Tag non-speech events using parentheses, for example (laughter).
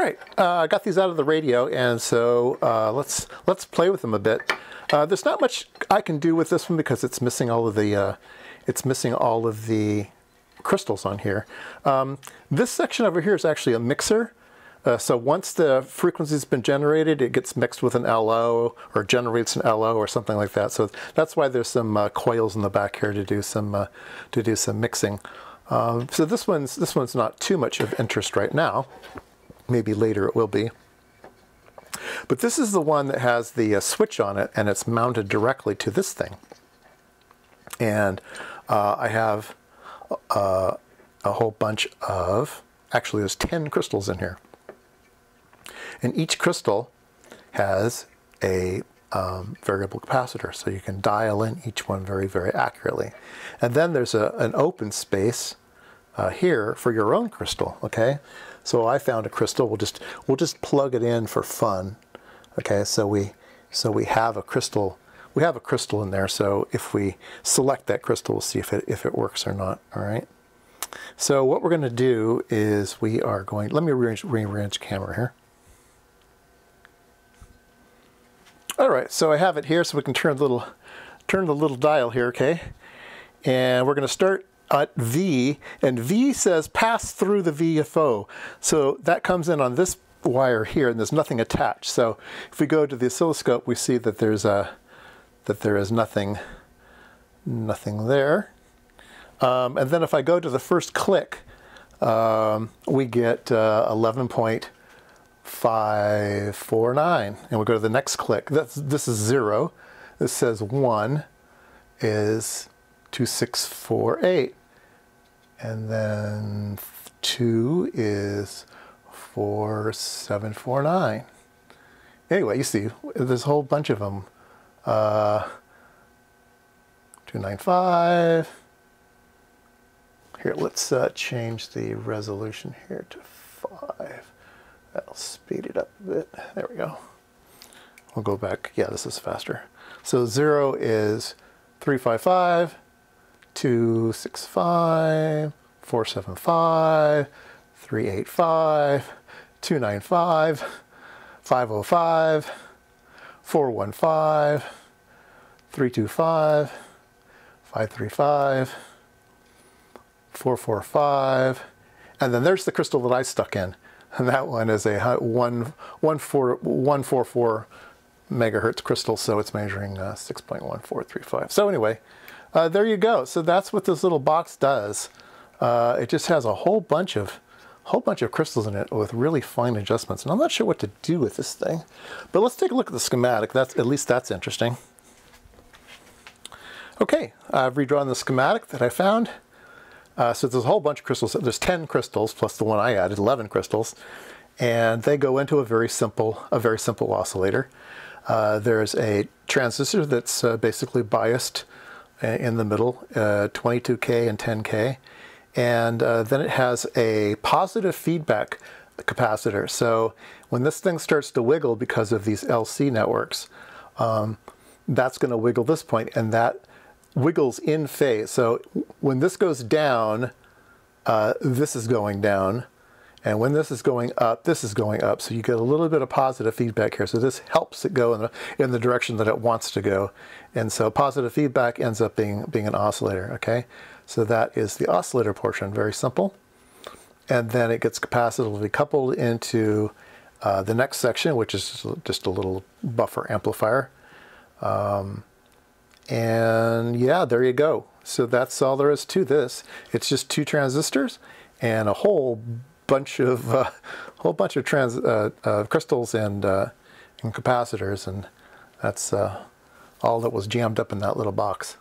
right, uh, I got these out of the radio, and so uh, let's let's play with them a bit. Uh, there's not much I can do with this one because it's missing all of the uh, it's missing all of the crystals on here. Um, this section over here is actually a mixer. Uh, so once the frequency's been generated, it gets mixed with an LO or generates an LO or something like that. So that's why there's some uh, coils in the back here to do some to do some mixing. Um, so this one's this one's not too much of interest right now. Maybe later it will be. But this is the one that has the uh, switch on it, and it's mounted directly to this thing. And uh, I have uh, a whole bunch of, actually there's 10 crystals in here. And each crystal has a um, variable capacitor, so you can dial in each one very, very accurately. And then there's a, an open space uh, here for your own crystal, okay? So I found a crystal, we'll just, we'll just plug it in for fun, okay? So we, so we have a crystal, we have a crystal in there, so if we select that crystal, we'll see if it, if it works or not, all right? So what we're gonna do is we are going, let me rearrange, rearrange camera here. All right, so I have it here so we can turn the little, turn the little dial here, okay? And we're gonna start at V, and V says pass through the VFO. So that comes in on this wire here, and there's nothing attached. So if we go to the oscilloscope, we see that there's a, that there is nothing, nothing there. Um, and then if I go to the first click, um, we get uh, 11 point 549. And we go to the next click. That's, this is zero. This says one is 2648. And then two is 4749. Anyway, you see, there's a whole bunch of them. Uh, 295. Here, let's uh, change the resolution here to 5. That'll speed it up a bit. There we go. We'll go back. Yeah, this is faster. So 0 is 355, 265, 475, 385, 295, 505, 415, 325, 535, 445, and then there's the crystal that I stuck in. (laughs) And that one is a one, one four, 144 megahertz crystal, so it's measuring uh, 6.1435. So anyway, uh, there you go. So that's what this little box does. Uh, it just has a whole bunch of whole bunch of crystals in it with really fine adjustments. And I'm not sure what to do with this thing. But let's take a look at the schematic. That's At least that's interesting. Okay, I've redrawn the schematic that I found. Uh, so there's a whole bunch of crystals. There's 10 crystals plus the one I added, 11 crystals, and they go into a very simple, a very simple oscillator. Uh, there's a transistor that's uh, basically biased uh, in the middle, 22K uh, and 10K, and uh, then it has a positive feedback capacitor. So when this thing starts to wiggle because of these LC networks, um, that's going to wiggle this point, and that wiggles in phase. So when this goes down, uh, this is going down. And when this is going up, this is going up. So you get a little bit of positive feedback here. So this helps it go in the, in the direction that it wants to go. And so positive feedback ends up being, being an oscillator, okay? So that is the oscillator portion, very simple. And then it gets capacitively coupled into uh, the next section, which is just a little buffer amplifier. Um, and yeah, there you go. So that's all there is to this. It's just two transistors and a whole bunch of uh, whole bunch of trans uh, uh, crystals and uh, and capacitors, and that's uh, all that was jammed up in that little box.